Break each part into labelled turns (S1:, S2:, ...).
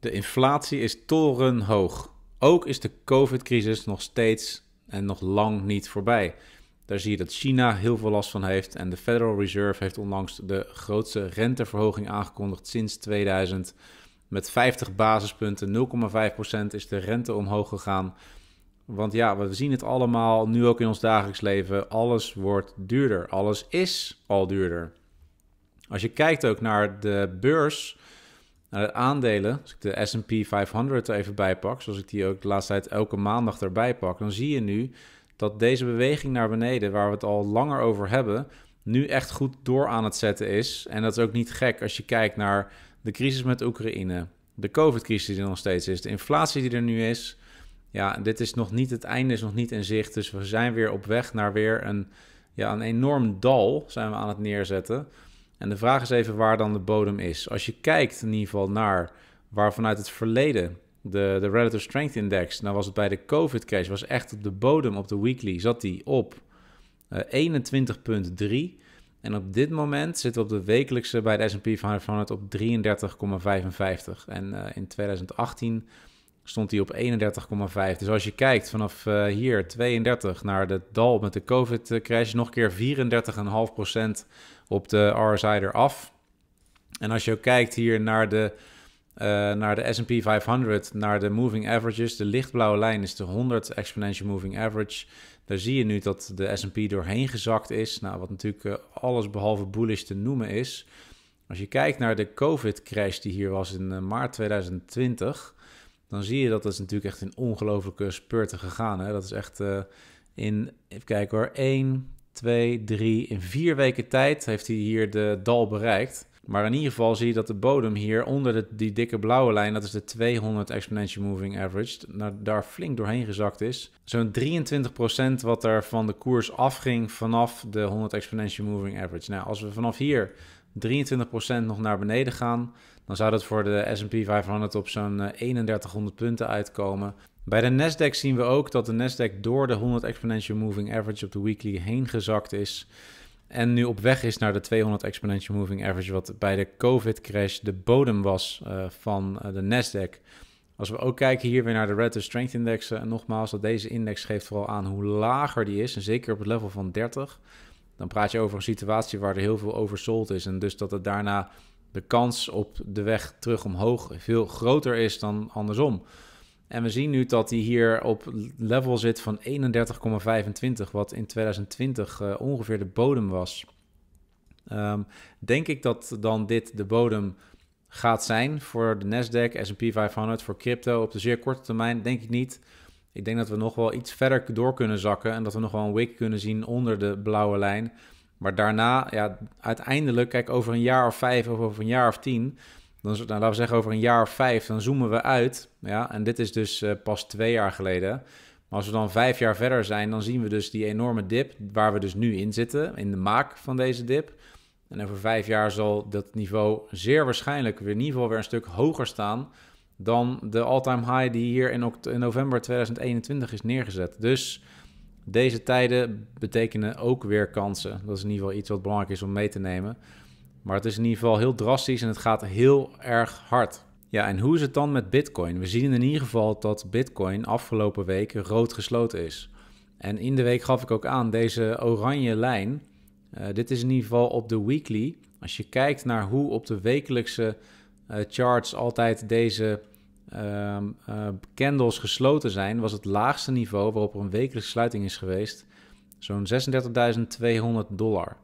S1: De inflatie is torenhoog. Ook is de COVID-crisis nog steeds en nog lang niet voorbij. Daar zie je dat China heel veel last van heeft. En de Federal Reserve heeft onlangs de grootste renteverhoging aangekondigd sinds 2000. Met 50 basispunten, 0,5% is de rente omhoog gegaan. Want ja, we zien het allemaal, nu ook in ons dagelijks leven. Alles wordt duurder. Alles is al duurder. Als je kijkt ook naar de beurs, naar de aandelen, als ik de SP 500 er even bij pak, zoals ik die ook de laatste tijd elke maandag erbij pak, dan zie je nu dat deze beweging naar beneden, waar we het al langer over hebben, nu echt goed door aan het zetten is. En dat is ook niet gek als je kijkt naar de crisis met Oekraïne, de COVID-crisis die er nog steeds is, de inflatie die er nu is. Ja, dit is nog niet het einde, is nog niet in zicht. Dus we zijn weer op weg naar weer een, ja, een enorm dal zijn we aan het neerzetten. En de vraag is even waar dan de bodem is. Als je kijkt in ieder geval naar waar vanuit het verleden de, de Relative Strength Index, nou was het bij de COVID-crash, was echt op de bodem op de weekly, zat die op uh, eh, 21,3. En op dit moment zitten we op de wekelijkse bij de S&P 500 op 33,55. En uh, in 2018 stond hij op 31,5. Dus als je kijkt vanaf uh, hier 32 naar de dal met de COVID-crash, nog een keer 34,5% op de RSI eraf. En als je ook kijkt hier naar de, uh, naar de S&P 500, naar de moving averages, de lichtblauwe lijn is de 100 exponential moving average. Daar zie je nu dat de S&P doorheen gezakt is. Nou, wat natuurlijk uh, alles behalve bullish te noemen is. Als je kijkt naar de COVID-crash die hier was in uh, maart 2020, dan zie je dat dat is natuurlijk echt een ongelofelijke spurte gegaan. Hè? Dat is echt in, even kijken hoor, 1, 2, 3, in vier weken tijd heeft hij hier de dal bereikt. Maar in ieder geval zie je dat de bodem hier onder de, die dikke blauwe lijn, dat is de 200 exponential moving average, nou, daar flink doorheen gezakt is. Zo'n 23% wat er van de koers afging vanaf de 100 exponential moving average. Nou, als we vanaf hier 23% nog naar beneden gaan, dan zou dat voor de S&P 500 op zo'n 3100 eh, punten uitkomen. Bij de Nasdaq zien we ook dat de Nasdaq door de 100 exponential moving average op de weekly heen gezakt is. En nu op weg is naar de 200 exponential moving average, wat bij de COVID crash de bodem was uh, van uh, de Nasdaq. Als we ook kijken hier weer naar de Relative Strength Index, en nogmaals, dat deze index geeft vooral aan hoe lager die is, en zeker op het level van 30, dan praat je over een situatie waar er heel veel oversold is. En dus dat het daarna de kans op de weg terug omhoog veel groter is dan andersom. En we zien nu dat hij hier op level zit van 31,25, wat in 2020 uh, eh, ongeveer de bodem was. Um, denk ik dat dan dit de bodem gaat zijn voor de Nasdaq, S&P 500, voor crypto op de zeer korte termijn? Denk ik niet. Ik denk dat we nog wel iets verder door kunnen zakken en dat we nog wel een wick kunnen zien onder de blauwe lijn. Maar daarna, ja, uiteindelijk, kijk, over een jaar of vijf of over een jaar of tien, dan, nou, laten we zeggen over een jaar of vijf, dan zoomen we uit. Ja, en dit is dus uh, pas twee jaar geleden. Maar als we dan vijf jaar verder zijn, dan zien we dus die enorme dip waar we dus nu in zitten, in de maak van deze dip. En over vijf jaar zal dat niveau zeer waarschijnlijk weer in ieder geval weer een stuk hoger staan dan de all-time high die hier in, in november 2021 is neergezet. Dus deze tijden betekenen ook weer kansen. Dat is in ieder geval iets wat belangrijk is om mee te nemen. Maar het is in ieder geval heel drastisch en het gaat heel erg hard. Ja, en hoe is het dan met Bitcoin? We zien in ieder geval dat Bitcoin afgelopen week rood gesloten is. En in de week gaf ik ook aan deze oranje lijn. Uh, dit is in ieder geval op de weekly. Als je kijkt naar hoe op de wekelijkse uh, charts altijd deze uh, candles gesloten zijn, was het laagste niveau waarop er een wekelijkse sluiting is geweest zo'n 36.200 dollar.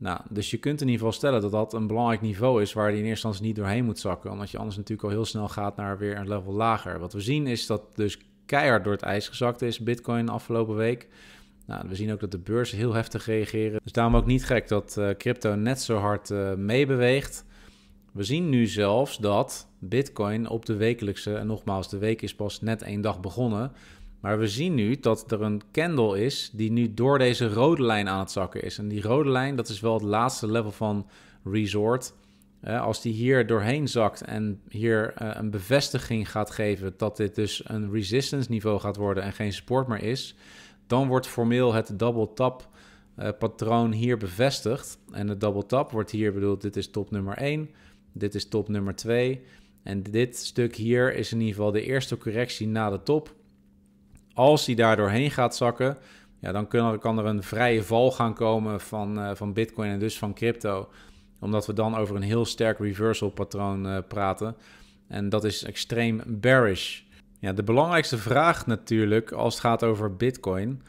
S1: Nou, dus je kunt in ieder geval stellen dat dat een belangrijk niveau is waar je in eerste instantie niet doorheen moet zakken. Omdat je anders natuurlijk al heel snel gaat naar weer een level lager. Wat we zien is dat dus keihard door het ijs gezakt is, Bitcoin afgelopen week. Nou, we zien ook dat de beurzen heel heftig reageren. Dus daarom ook niet gek dat uh, crypto net zo hard uh, meebeweegt. We zien nu zelfs dat Bitcoin op de wekelijkse, en nogmaals, de week is pas net één dag begonnen. Maar we zien nu dat er een candle is die nu door deze rode lijn aan het zakken is. En die rode lijn, dat is wel het laatste level van resort. als die hier doorheen zakt en hier uh, een bevestiging gaat geven dat dit dus een resistance niveau gaat worden en geen support meer is, dan wordt formeel het double tap uh, patroon hier bevestigd. En het double tap wordt hier bedoeld, dit is top nummer 1, dit is top nummer 2. En dit stuk hier is in ieder geval de eerste correctie na de top. Als die daar doorheen gaat zakken, ja, dan kan er, kan er een vrije val gaan komen van, uh, van Bitcoin en dus van crypto. Omdat we dan over een heel sterk reversal patroon uh, praten. En dat is extreem bearish. Ja, de belangrijkste vraag natuurlijk als het gaat over Bitcoin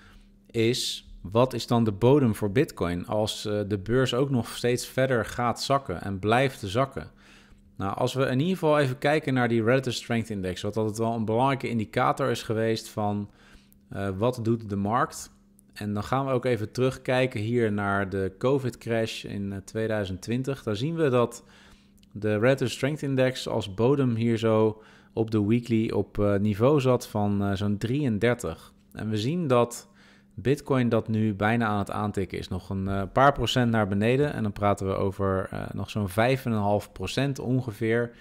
S1: is: wat is dan de bodem voor Bitcoin als uh, de beurs ook nog steeds verder gaat zakken en blijft zakken? Nou, als we in ieder geval even kijken naar die Relative Strength Index, wat altijd wel een belangrijke indicator is geweest van uh, wat doet de markt. En dan gaan we ook even terugkijken hier naar de COVID-crash in 2020. Eh, Daar zien we dat de Relative Strength Index als bodem hier zo op de weekly op uh, niveau zat van zo'n 33. En we zien dat Bitcoin dat nu bijna aan het aantikken is. Nog een paar procent naar beneden. En dan praten we over nog zo'n 5,5 procent ongeveer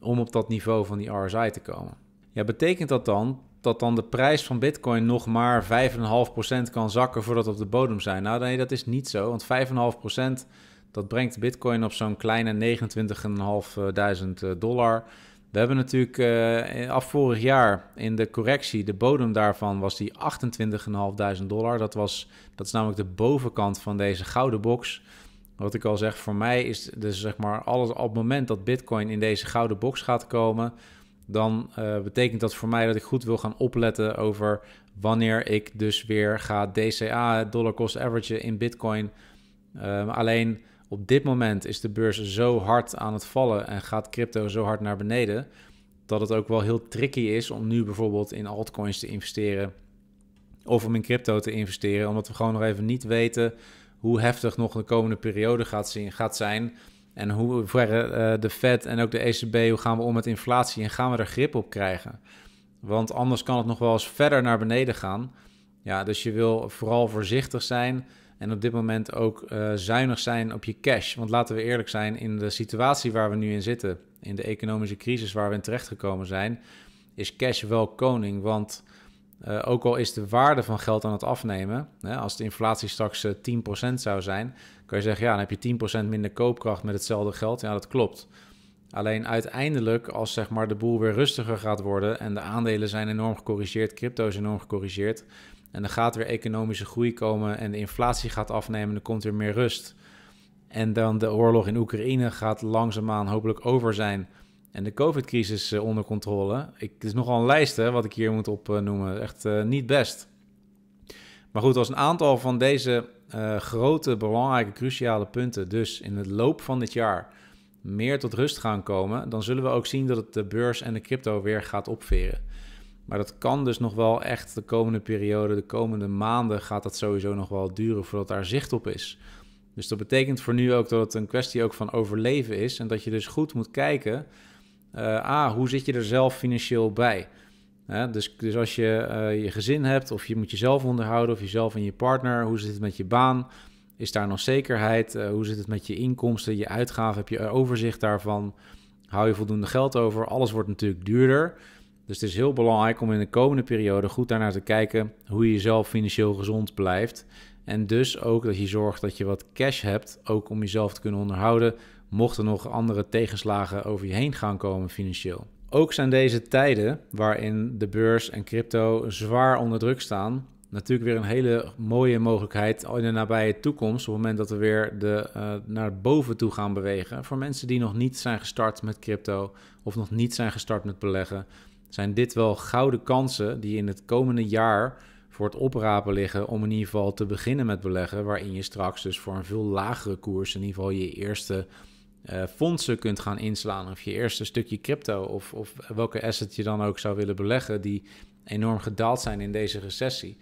S1: om op dat niveau van die RSI te komen. Ja, betekent dat dan dat dan de prijs van Bitcoin nog maar 5,5% kan zakken voordat we op de bodem zijn. Nou, nee, dat is niet zo, want 5,5% dat brengt Bitcoin op zo'n kleine 29.500 dollar. We hebben natuurlijk uh, af vorig jaar in de correctie, de bodem daarvan was die 28.500 dollar. Dat, was, dat is namelijk de bovenkant van deze gouden box. Wat ik al zeg, voor mij is dus zeg maar alles op het moment dat Bitcoin in deze gouden box gaat komen, dan uh, betekent dat voor mij dat ik goed wil gaan opletten over wanneer ik dus weer ga DCA, dollar cost average in Bitcoin. Uh, alleen op dit moment is de beurs zo hard aan het vallen en gaat crypto zo hard naar beneden, dat het ook wel heel tricky is om nu bijvoorbeeld in altcoins te investeren of om in crypto te investeren, omdat we gewoon nog even niet weten hoe heftig nog de komende periode gaat, gaat zijn. En hoe uh, de Fed en ook de ECB, hoe gaan we om met inflatie en gaan we er grip op krijgen? Want anders kan het nog wel eens verder naar beneden gaan. Ja, dus je wil vooral voorzichtig zijn en op dit moment ook uh, zuinig zijn op je cash. Want laten we eerlijk zijn, in de situatie waar we nu in zitten, in de economische crisis waar we in terechtgekomen zijn, is cash wel koning. Want uh, ook al is de waarde van geld aan het afnemen, hè, als de inflatie straks uh, 10% zou zijn, kan je zeggen, ja, dan heb je 10% minder koopkracht met hetzelfde geld. Ja, dat klopt. Alleen uiteindelijk, als zeg maar de boel weer rustiger gaat worden en de aandelen zijn enorm gecorrigeerd, crypto is enorm gecorrigeerd, en er gaat weer economische groei komen en de inflatie gaat afnemen, dan komt er meer rust. En dan de oorlog in Oekraïne gaat langzaamaan hopelijk over zijn en de COVID-crisis uh, onder controle. Ik, het is nogal een lijst wat ik hier moet opnoemen. Echt uh, niet best. Maar goed, als een aantal van deze uh, grote, belangrijke, cruciale punten dus in het loop van dit jaar meer tot rust gaan komen, dan zullen we ook zien dat het de beurs en de crypto weer gaat opveren. Maar dat kan dus nog wel echt de komende periode, de komende maanden gaat dat sowieso nog wel duren voordat daar zicht op is. Dus dat betekent voor nu ook dat het een kwestie ook van overleven is en dat je dus goed moet kijken, uh, ah, hoe zit je er zelf financieel bij? dus, dus als je uh, je gezin hebt, of je moet jezelf onderhouden, of jezelf en je partner, hoe zit het met je baan? Is daar nog zekerheid? Uh, hoe zit het met je inkomsten, je uitgaven? Heb je overzicht daarvan? Hou je voldoende geld over? Alles wordt natuurlijk duurder. Dus het is heel belangrijk om in de komende periode goed daarnaar te kijken hoe je jezelf financieel gezond blijft. En dus ook dat je zorgt dat je wat cash hebt, ook om jezelf te kunnen onderhouden, mochten nog andere tegenslagen over je heen gaan komen financieel. Ook zijn deze tijden waarin de beurs en crypto zwaar onder druk staan, natuurlijk weer een hele mooie mogelijkheid in de nabije toekomst, op het moment dat we weer de, uh, naar boven toe gaan bewegen. Voor mensen die nog niet zijn gestart met crypto of nog niet zijn gestart met beleggen, zijn dit wel gouden kansen die in het komende jaar voor het oprapen liggen om in ieder geval te beginnen met beleggen, waarin je straks dus voor een veel lagere koers in ieder geval je eerste uh, fondsen kunt gaan inslaan. Of je eerste stukje crypto of, of welke asset je dan ook zou willen beleggen die enorm gedaald zijn in deze recessie.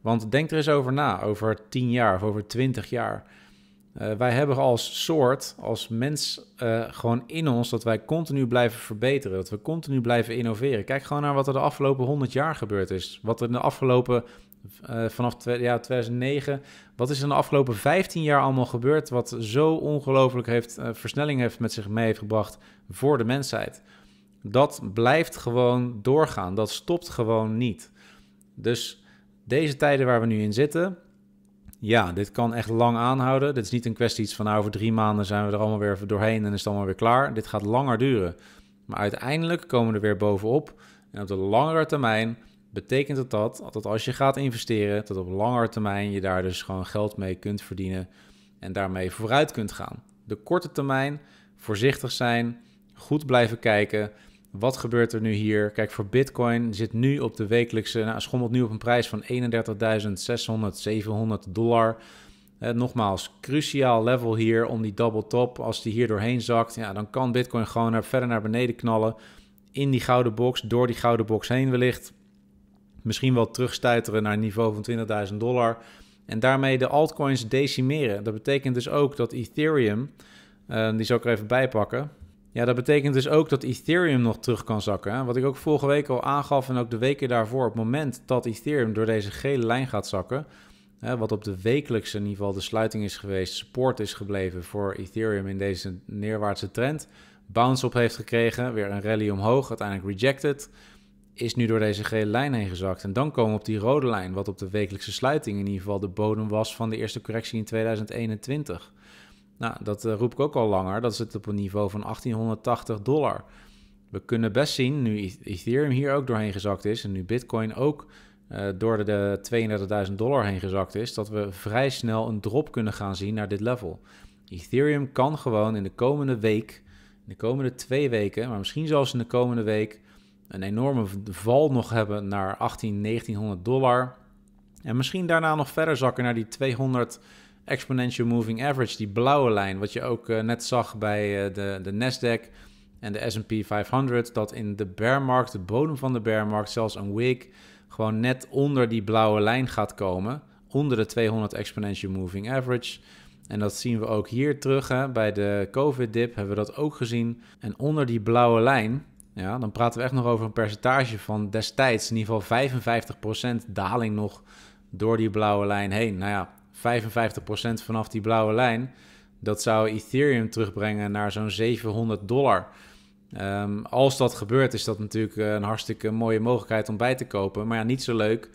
S1: Want denk er eens over na, over 10 jaar of over 20 jaar. Uh, wij hebben als soort, als mens, uh, gewoon in ons dat wij continu blijven verbeteren. Dat we continu blijven innoveren. Kijk gewoon naar wat er de afgelopen 100 jaar gebeurd is. Wat er in de afgelopen uh, vanaf ja, 2009. Wat is in de afgelopen 15 jaar allemaal gebeurd wat zo ongelooflijk heeft, uh, versnelling heeft met zich mee heeft gebracht voor de mensheid? Dat blijft gewoon doorgaan. Dat stopt gewoon niet. Dus deze tijden waar we nu in zitten, ja, dit kan echt lang aanhouden. Dit is niet een kwestie van nou, over drie maanden zijn we er allemaal weer doorheen en is het allemaal weer klaar. Dit gaat langer duren. Maar uiteindelijk komen we er weer bovenop. En op de langere termijn betekent dat, dat als je gaat investeren, dat op langere termijn je daar dus gewoon geld mee kunt verdienen en daarmee vooruit kunt gaan. De korte termijn, voorzichtig zijn, goed blijven kijken. Wat gebeurt er nu hier? Kijk, voor Bitcoin zit nu op de wekelijkse, nou, schommelt nu op een prijs van 31.600, 700 dollar. Eh, nogmaals, cruciaal level hier om die double top. Als die hier doorheen zakt, ja, dan kan Bitcoin gewoon naar, verder naar beneden knallen. In die gouden box, door die gouden box heen wellicht. Misschien wel terugstuiteren naar een niveau van 20.000 dollar. En daarmee de altcoins decimeren. Dat betekent dus ook dat Ethereum, uh, die zal ik er even bijpakken. Ja, dat betekent dus ook dat Ethereum nog terug kan zakken. Wat ik ook vorige week al aangaf en ook de weken daarvoor. Op het moment dat Ethereum door deze gele lijn gaat zakken, wat op de wekelijkse niveau de sluiting is geweest, support is gebleven voor Ethereum in deze neerwaartse trend. Bounce op heeft gekregen, weer een rally omhoog, uiteindelijk rejected. Is nu door deze gele lijn heen gezakt. En dan komen we op die rode lijn, wat op de wekelijkse sluiting in ieder geval de bodem was van de eerste correctie in 2021. Nou, dat eh, roep ik ook al langer. Dat zit op een niveau van 1880 dollar. We kunnen best zien, nu Ethereum hier ook doorheen gezakt is en nu Bitcoin ook uh, door de 32.000 dollar heen gezakt is, dat we vrij snel een drop kunnen gaan zien naar dit level. Ethereum kan gewoon in de komende week, in de komende twee weken, maar misschien zelfs in de komende week, een enorme val nog hebben naar 18, 1900 dollar. En misschien daarna nog verder zakken naar die 200 exponential moving average, die blauwe lijn, wat je ook uh, net zag bij uh, de, de Nasdaq en de S&P 500, dat in de bearmarkt, de bodem van de bearmarkt, zelfs een week gewoon net onder die blauwe lijn gaat komen. Onder de 200 exponential moving average. En dat zien we ook hier terug. Hè. Bij de COVID-dip hebben we dat ook gezien. En onder die blauwe lijn, ja, dan praten we echt nog over een percentage van destijds, in ieder geval 55% daling nog door die blauwe lijn heen. Nou ja, 55% vanaf die blauwe lijn, dat zou Ethereum terugbrengen naar zo'n 700 dollar. Um, als dat gebeurt, is dat natuurlijk eh, een hartstikke mooie mogelijkheid om bij te kopen. Maar ja, niet zo leuk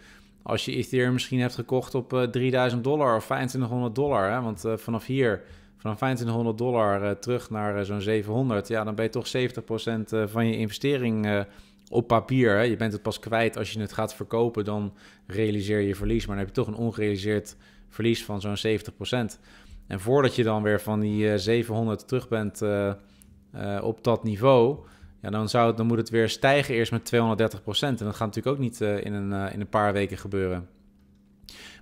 S1: als je Ethereum misschien hebt gekocht op uh, eh, 3000 dollar of 2500 dollar. Hè? Want uh, vanaf hier, vanaf 2500 dollar terug naar zo'n 700, ja, dan ben je toch 70% van je investering op papier. Je bent het pas kwijt als je het gaat verkopen, dan realiseer je verlies. Maar dan heb je toch een ongerealiseerd verlies van zo'n 70%. En voordat je dan weer van die 700 terug bent op dat niveau, ja, dan, zou het, dan moet het weer stijgen eerst met 230% En dat gaat natuurlijk ook niet in, een, in een paar weken gebeuren.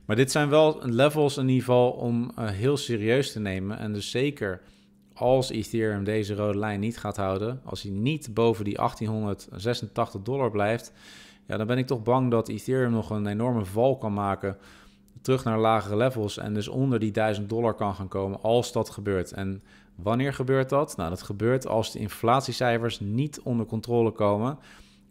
S1: Maar dit zijn wel levels in ieder geval om heel serieus te nemen. En dus zeker als Ethereum deze rode lijn niet gaat houden, als hij niet boven die 1886 dollar blijft, ja, dan ben ik toch bang dat Ethereum nog een enorme val kan maken terug naar lagere levels en dus onder die 1000 dollar kan gaan komen als dat gebeurt. En Wanneer gebeurt dat? Nou, dat gebeurt als de inflatiecijfers niet onder controle komen.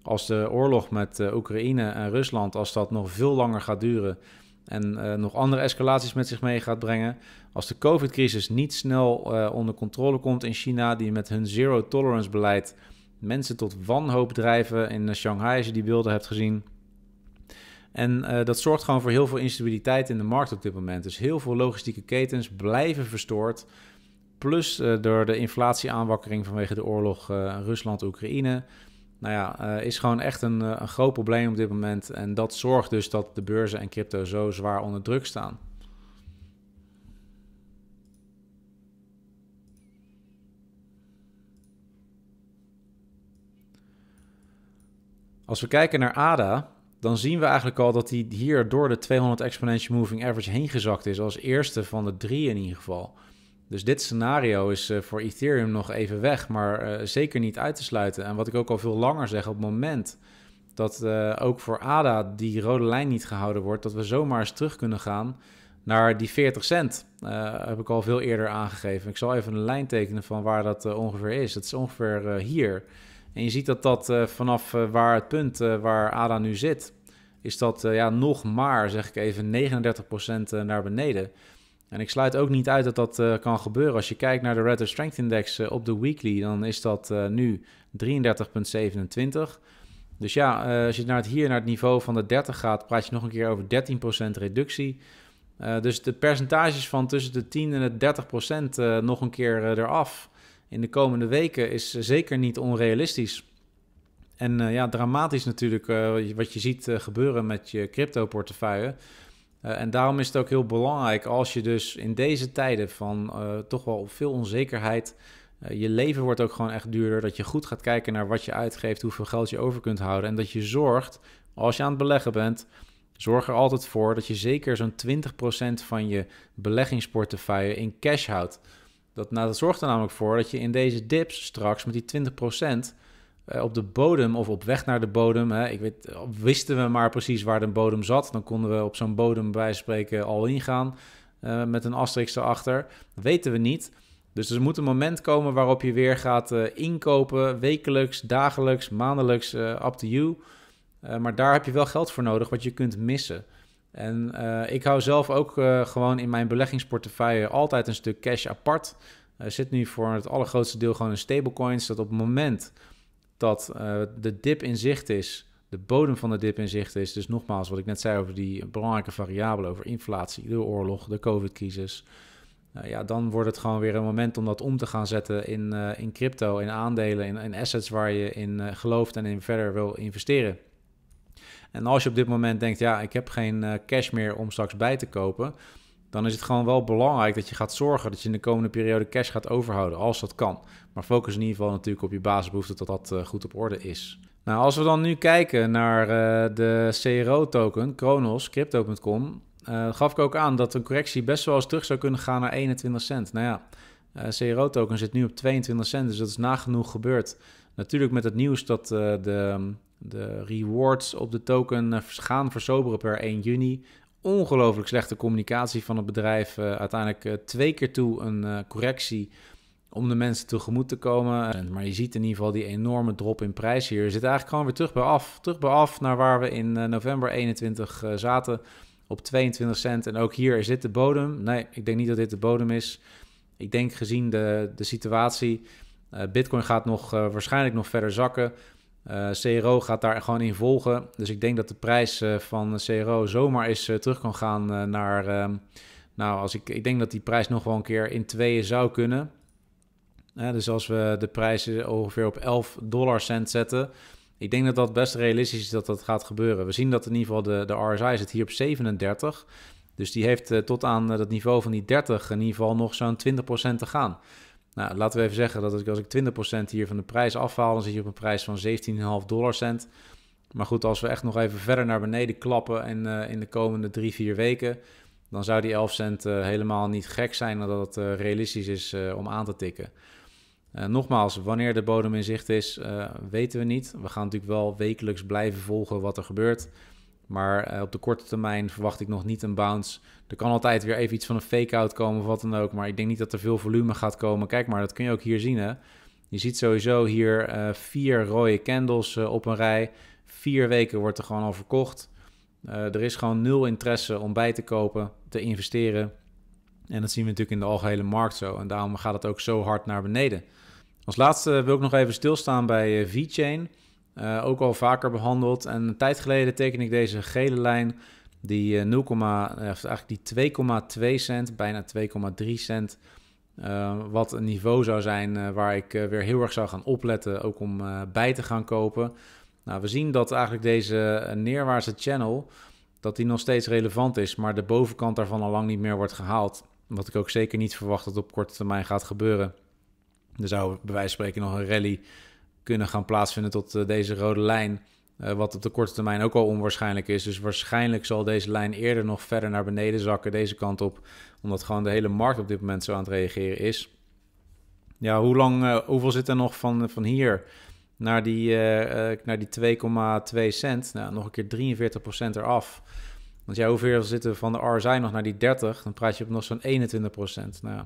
S1: Als de oorlog met uh, Oekraïne en Rusland, als dat nog veel langer gaat duren en uh, nog andere escalaties met zich mee gaat brengen. Als de COVID-crisis niet snel uh, onder controle komt in China, die met hun zero tolerance beleid mensen tot wanhoop drijven in Shanghai, als je die beelden hebt gezien. En dat zorgt gewoon voor heel veel instabiliteit in de markt op dit moment. Dus heel veel logistieke ketens blijven verstoord. Plus door de inflatieaanwakkering vanwege de oorlog Rusland-Oekraïne. Nou ja, uh, is gewoon echt een, een groot probleem op dit moment. En dat zorgt dus dat de beurzen en crypto zo zwaar onder druk staan. Als we kijken naar ADA, dan zien we eigenlijk al dat hij hier door de 200 exponential moving average heen gezakt is. Als eerste van de drie in ieder geval. Dus dit scenario is uh, voor Ethereum nog even weg, maar uh, zeker niet uit te sluiten. En wat ik ook al veel langer zeg, op het moment dat uh, ook voor ADA die rode lijn niet gehouden wordt, dat we zomaar eens terug kunnen gaan naar die 40 cent. heb ik al veel eerder aangegeven. Ik zal even een lijn tekenen van waar dat ongeveer is. Het is ongeveer hier. En je ziet dat dat vanaf waar het punt waar ADA nu zit, is dat ja, nog maar, zeg ik even, 39% naar beneden. En ik sluit ook niet uit dat dat uh, kan gebeuren. Als je kijkt naar de Red Strength Index uh, op de weekly, dan is dat uh, nu 33,27. Dus ja, als je naar het, hier naar het niveau van de 30 gaat, praat je nog een keer over 13% reductie. dus de percentages van tussen de 10 en de 30% nog een keer eraf in de komende weken is zeker niet onrealistisch. En ja, dramatisch natuurlijk wat je ziet gebeuren met je crypto-portefeuille. En daarom is het ook heel belangrijk als je dus in deze tijden van toch wel veel onzekerheid eh, je leven wordt ook gewoon echt duurder. Dat je goed gaat kijken naar wat je uitgeeft, hoeveel geld je over kunt houden. En dat je zorgt, als je aan het beleggen bent, zorg er altijd voor dat je zeker zo'n 20% van je beleggingsportefeuille in cash houdt. Dat, nou, dat zorgt er namelijk voor dat je in deze dips straks met die 20% uh, op de bodem of op weg naar de bodem. Hè, ik weet, wisten we maar precies waar de bodem zat, dan konden we op zo'n bodem bij spreken al ingaan uh, met een asterisk erachter. weten we niet. Dus er moet een moment komen waarop je weer gaat uh, inkopen, wekelijks, dagelijks, maandelijks, uh, up to you. Maar daar heb je wel geld voor nodig, wat je kunt missen. En ik hou zelf ook gewoon in mijn beleggingsportefeuille altijd een stuk cash apart. Er zit nu voor het allergrootste deel gewoon in stablecoins. Dat op het moment dat de dip in zicht is, de bodem van de dip in zicht is. Dus nogmaals, wat ik net zei over die belangrijke variabelen, over inflatie, de oorlog, de COVID-crisis nou ja, dan wordt het gewoon weer een moment om dat om te gaan zetten in, uh, in crypto, in aandelen, in, in, assets waar je in uh, gelooft en in verder wil investeren. En als je op dit moment denkt, ja, ik heb geen cash meer om straks bij te kopen, dan is het gewoon wel belangrijk dat je gaat zorgen dat je in de komende periode cash gaat overhouden, als dat kan. Maar focus in ieder geval natuurlijk op je basisbehoefte dat dat goed op orde is. Nou, als we dan nu kijken naar de CRO-token, Kronos, Crypto.com, uh, gaf ik ook aan dat een correctie best wel eens terug zou kunnen gaan naar 21 cent. Nou ja, CRO-token zit nu op 22 cent, dus dat is nagenoeg gebeurd. Natuurlijk met het nieuws dat de, de rewards op de token gaan versoberen per 1 juni. Ongelooflijk slechte communicatie van het bedrijf. uiteindelijk twee keer toe een correctie om de mensen tegemoet te komen. Maar je ziet in ieder geval die enorme drop in prijs hier. Je zit eigenlijk gewoon weer terug bij af. Terug bij af naar waar we in november 21 zaten op 22 cent. En ook hier is dit de bodem. Nee, ik denk niet dat dit de bodem is. Ik denk gezien de, de situatie, uh, Bitcoin gaat nog, waarschijnlijk nog verder zakken. Uh, CRO gaat daar gewoon in volgen. Dus ik denk dat de prijs van CRO zomaar eens terug kan gaan naar. Ehm, nou, als ik, ik denk dat die prijs nog wel een keer in tweeën zou kunnen. dus als we de prijs ongeveer op 11 dollar cent zetten, ik denk dat dat best realistisch is dat dat gaat gebeuren. We zien dat in ieder geval de, de RSI zit hier op 37. Dus die heeft tot aan dat niveau van die 30 in ieder geval nog zo'n 20% te gaan. Nou, laten we even zeggen dat als ik, als ik 20% hier van de prijs afhaal, dan zit je op een prijs van 17,5 dollar cent. Maar goed, als we echt nog even verder naar beneden klappen en uh, in de komende 3, 4 weken, dan zou die 11 cent helemaal niet gek zijn dat het realistisch is om aan te tikken. Nogmaals, wanneer de bodem in zicht is, weten we niet. We gaan natuurlijk wel wekelijks blijven volgen wat er gebeurt. Maar uh, op de korte termijn verwacht ik nog niet een bounce. Er kan altijd weer even iets van een fake-out komen of wat dan ook. Maar ik denk niet dat er veel volume gaat komen. Kijk maar, dat kun je ook hier zien. Hè? Je ziet sowieso hier vier rode candles op een rij. Vier weken wordt er gewoon al verkocht. er is gewoon nul interesse om bij te kopen, te investeren. En dat zien we natuurlijk in de algehele markt zo. En daarom gaat het ook zo hard naar beneden. Als laatste wil ik nog even stilstaan bij VeChain. Uh, ook al vaker behandeld. En een tijd geleden teken ik deze gele lijn. Die, uh, 0, eigenlijk die 2,2 cent, bijna 2,3 cent. wat een niveau zou zijn waar ik weer heel erg zou gaan opletten. Ook om bij te gaan kopen. Nou, we zien dat eigenlijk deze neerwaartse channel. Dat die nog steeds relevant is. Maar de bovenkant daarvan al lang niet meer wordt gehaald. Wat ik ook zeker niet verwacht dat op korte termijn gaat gebeuren. Er zou bij wijze van spreken nog een rally kunnen gaan plaatsvinden tot uh, deze rode lijn. Uh, wat op de korte termijn ook al onwaarschijnlijk is. Dus waarschijnlijk zal deze lijn eerder nog verder naar beneden zakken, deze kant op. Omdat gewoon de hele markt op dit moment zo aan het reageren is. Ja, hoe lang, uh, hoeveel zit er nog van, van hier naar die, naar die 2,2 cent? Nou, nog een keer 43% eraf. Want ja, hoeveel zitten van de RSI nog naar die 30? Dan praat je op nog zo'n 21%. Nou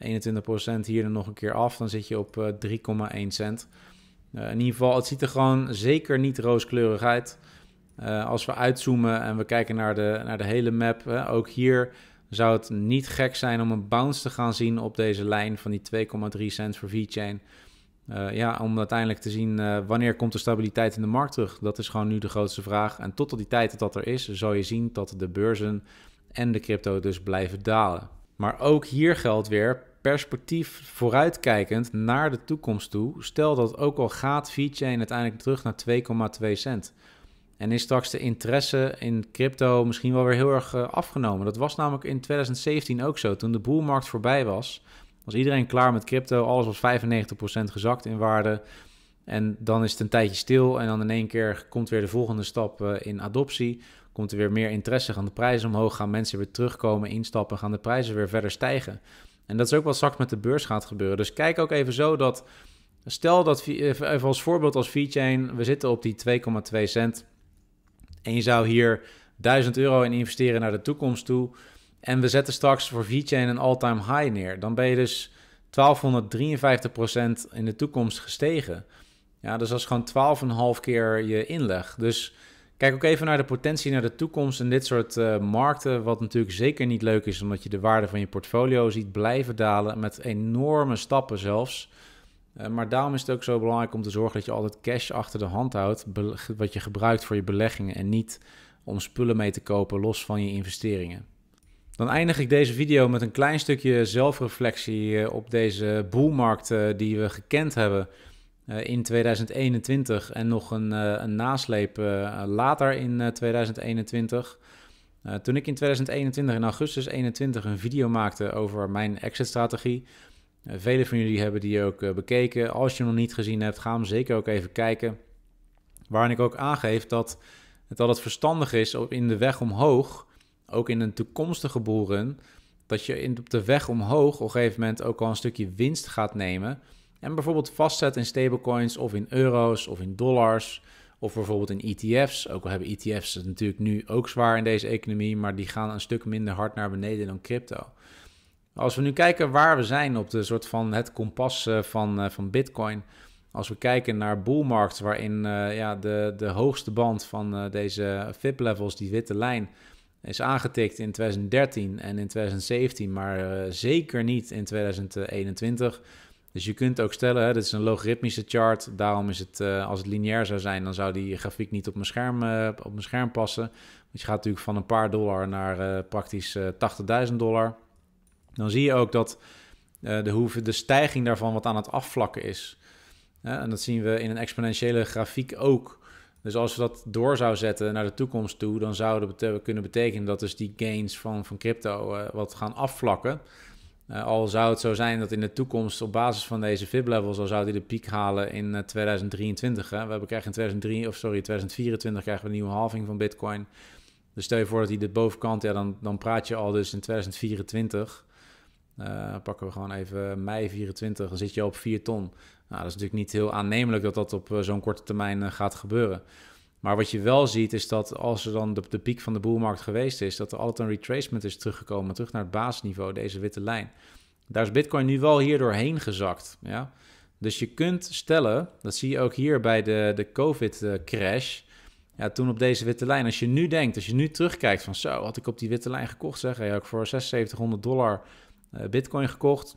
S1: 21% hier dan nog een keer af, dan zit je op 3,1 eh, cent. Uh, in ieder geval, het ziet er gewoon zeker niet rooskleurig uit. Uh, als we uitzoomen en we kijken naar de, naar de hele map, ook hier zou het niet gek zijn om een bounce te gaan zien op deze lijn van die 2,3 cent voor VeChain. Uh, ja, om uiteindelijk te zien wanneer komt de stabiliteit in de markt terug. Dat is gewoon nu de grootste vraag. En tot die tijd dat dat er is, zal je zien dat de beurzen en de crypto dus blijven dalen. Maar ook hier geldt weer, perspectief vooruitkijkend naar de toekomst toe, stel dat ook al gaat VeChain uiteindelijk terug naar 2,2 cent. En is straks de interesse in crypto misschien wel weer heel erg uh, afgenomen. Dat was namelijk in 2017 ook zo. Toen de boelmarkt voorbij was, was iedereen klaar met crypto. Alles was 95% gezakt in waarde. En dan is het een tijdje stil. En dan in één keer komt weer de volgende stap uh, in adoptie. Komt er weer meer interesse, gaan de prijzen omhoog, gaan mensen weer terugkomen, instappen, gaan de prijzen weer verder stijgen. En dat is ook wat straks met de beurs gaat gebeuren. Dus kijk ook even zo dat, stel dat, even als voorbeeld als VeChain, we zitten op die 2,2 cent. En je zou hier 1000 euro in investeren naar de toekomst toe. En we zetten straks voor VeChain een all-time high neer. Dan ben je dus 1253% in de toekomst gestegen. Ja, dus dat is gewoon 12,5 keer je inleg. Dus kijk ook even naar de potentie naar de toekomst in dit soort uh, markten. Wat natuurlijk zeker niet leuk is, omdat je de waarde van je portfolio ziet blijven dalen. Met enorme stappen zelfs. Uh, maar daarom is het ook zo belangrijk om te zorgen dat je altijd cash achter de hand houdt. Wat je gebruikt voor je beleggingen en niet om spullen mee te kopen los van je investeringen. Dan eindig ik deze video met een klein stukje zelfreflectie eh, op deze boelmarkt die we gekend hebben eh, in 2021 en nog een, eh, een nasleep eh, later in 2021. toen ik in 2021, in augustus 21, een video maakte over mijn exit-strategie. vele van jullie hebben die ook bekeken. Als je hem nog niet gezien hebt, ga hem zeker ook even kijken. Waarin ik ook aangeef dat het altijd verstandig is op in de weg omhoog, ook in een toekomstige boeren, dat je op de weg omhoog op een gegeven moment ook al een stukje winst gaat nemen en bijvoorbeeld vastzet in stablecoins of in euro's of in dollars. Of bijvoorbeeld in ETF's. Ook al hebben ETF's het natuurlijk nu ook zwaar in deze economie, maar die gaan een stuk minder hard naar beneden dan crypto. Als we nu kijken waar we zijn op de soort van het kompas eh, van, eh, van Bitcoin. Als we kijken naar bullmarkts waarin uh, ja, de, de hoogste band van deze VIP-levels, die witte lijn, is aangetikt in 2013 en in 2017, maar zeker niet in 2021. Dus je kunt ook stellen, hè, dit is een logaritmische chart. Daarom is het, uh, als het lineair zou zijn, dan zou die grafiek niet op mijn scherm, uh, op mijn scherm passen. Want je gaat natuurlijk van een paar dollar naar uh, praktisch 80.000 dollar. Dan zie je ook dat de, hoeve, de stijging daarvan wat aan het afvlakken is. en dat zien we in een exponentiële grafiek ook. Dus als we dat door zouden zetten naar de toekomst toe, dan zou dat kunnen betekenen dat dus die gains van, van crypto wat gaan afvlakken. Uh, al zou het zo zijn dat in de toekomst op basis van deze VIP-levels, al zou die de piek halen in 2023. Eh, hè? We hebben krijgen in 2003, of sorry, 2024 krijgen we een nieuwe halving van Bitcoin. Dus stel je voor dat hij de bovenkant, ja, dan, dan praat je al dus in 2024. Uh, eh, pakken we gewoon even mei 24, dan zit je op 4 ton. Nou, dat is natuurlijk niet heel aannemelijk dat dat op zo'n korte termijn gaat gebeuren. Maar wat je wel ziet is dat als er dan de, de piek van de boelmarkt geweest is, dat er altijd een retracement is teruggekomen, terug naar het basisniveau, deze witte lijn. Daar is Bitcoin nu wel hier doorheen gezakt. Ja? Dus je kunt stellen, dat zie je ook hier bij de, de COVID-crash, ja, toen op deze witte lijn. Als je nu denkt, als je nu terugkijkt van zo, had ik op die witte lijn gekocht, zeg, ja, ik voor 7600 dollar uh, Bitcoin gekocht,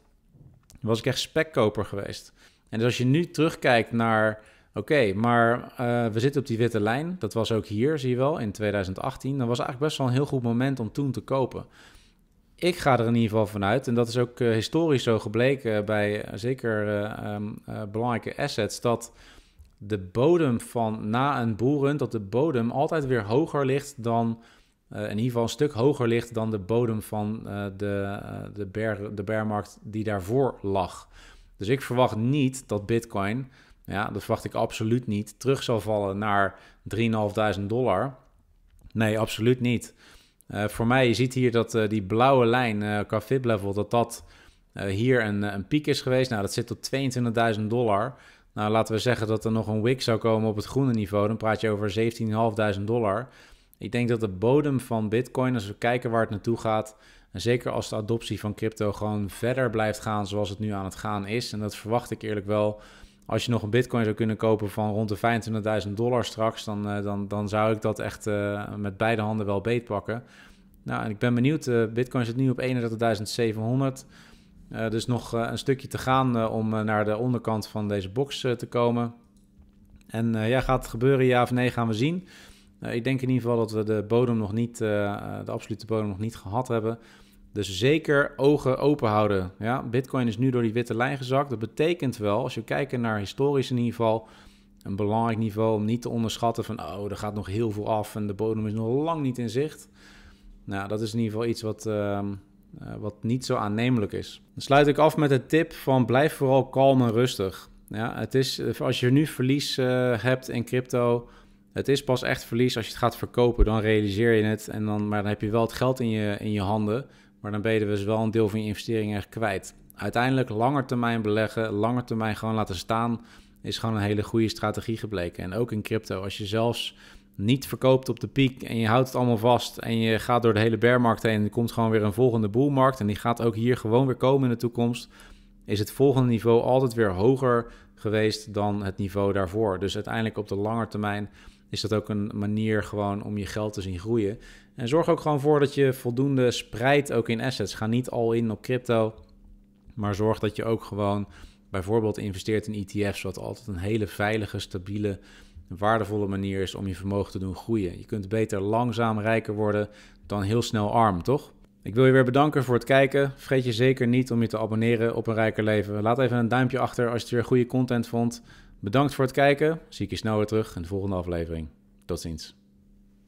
S1: was ik echt spekkoper geweest. En dus als je nu terugkijkt naar Oké, maar uh, we zitten op die witte lijn. Dat was ook hier, zie je wel, in 2018. Dat was eigenlijk best wel een heel goed moment om toen te kopen. Ik ga er in ieder geval vanuit, en dat is ook uh, historisch zo gebleken bij uh, zeker um, belangrijke assets, dat de bodem van na een boelrun, dat de bodem altijd weer hoger ligt dan, in ieder geval een stuk hoger ligt dan de bodem van de, de, bear, de bearmarkt die daarvoor lag. Dus ik verwacht niet dat Bitcoin ja, dat verwacht ik absoluut niet, terug zal vallen naar 3.500 dollar. Nee, absoluut niet. Uh, voor mij, je ziet hier dat uh, die blauwe lijn uh, qua VIP-level, dat dat hier een, een piek is geweest. Nou, dat zit op 22.000 dollar. Nou, laten we zeggen dat er nog een wick zou komen op het groene niveau. Dan praat je over 17.500 dollar. Ik denk dat de bodem van Bitcoin, als we kijken waar het naartoe gaat, en zeker als de adoptie van crypto gewoon verder blijft gaan zoals het nu aan het gaan is, en dat verwacht ik eerlijk wel, als je nog een bitcoin zou kunnen kopen van rond de 25.000 dollar straks, dan, uh, dan, dan zou ik dat echt uh, met beide handen wel beetpakken. Nou, en ik ben benieuwd. Uh, bitcoin zit nu op 31.700. dus nog een stukje te gaan om naar de onderkant van deze box te komen. En ja, gaat het gebeuren, ja of nee, gaan we zien. ik denk in ieder geval dat we de bodem nog niet, de absolute bodem nog niet gehad hebben. Dus zeker ogen open houden. Ja, Bitcoin is nu door die witte lijn gezakt. Dat betekent wel, als je kijkt naar historisch in ieder geval, een belangrijk niveau om niet te onderschatten van, oh, er gaat nog heel veel af en de bodem is nog lang niet in zicht. Nou, dat is in ieder geval iets wat, ehm, eh, wat niet zo aannemelijk is. Dan sluit ik af met de tip van blijf vooral kalm en rustig. Ja, het is, als je nu verlies uh, hebt in crypto, het is pas echt verlies als je het gaat verkopen. Dan realiseer je het, en dan, maar dan heb je wel het geld in je, in je handen. Maar dan ben je dus wel een deel van je investering echt kwijt. Uiteindelijk langer termijn beleggen, langer termijn gewoon laten staan, is gewoon een hele goede strategie gebleken. En ook in crypto, als je zelfs niet verkoopt op de piek en je houdt het allemaal vast en je gaat door de hele bearmarkt heen en komt gewoon weer een volgende boelmarkt en die gaat ook hier gewoon weer komen in de toekomst, is het volgende niveau altijd weer hoger geweest dan het niveau daarvoor. Dus uiteindelijk op de lange termijn is dat ook een manier gewoon om je geld te zien groeien. En zorg ook gewoon voor dat je voldoende spreidt ook in assets. Ga niet al in op crypto, maar zorg dat je ook gewoon bijvoorbeeld investeert in ETF's, wat altijd een hele veilige, stabiele, waardevolle manier is om je vermogen te doen groeien. Je kunt beter langzaam rijker worden dan heel snel arm, toch? Ik wil je weer bedanken voor het kijken. Vergeet je zeker niet om je te abonneren op een Rijker Leven. Laat even een duimpje achter als je weer goede content vond. Bedankt voor het kijken. Zie ik je snel weer terug in de volgende aflevering. Tot ziens.